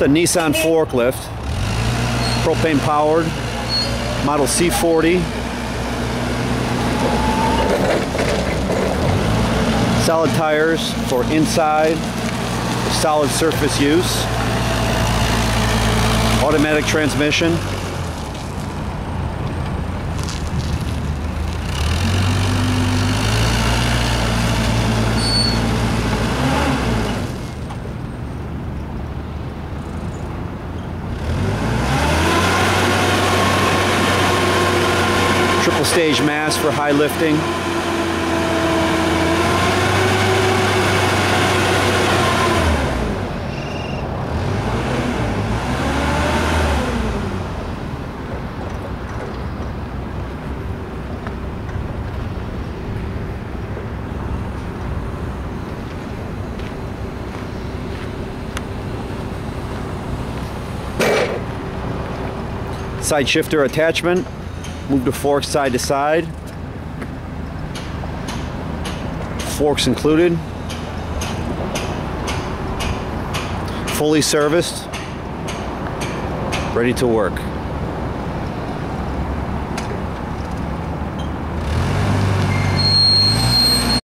It's a Nissan forklift, propane powered, model C40. Solid tires for inside, solid surface use. Automatic transmission. Triple stage mast for high lifting. Side shifter attachment. Move the forks side to side. Forks included. Fully serviced. Ready to work.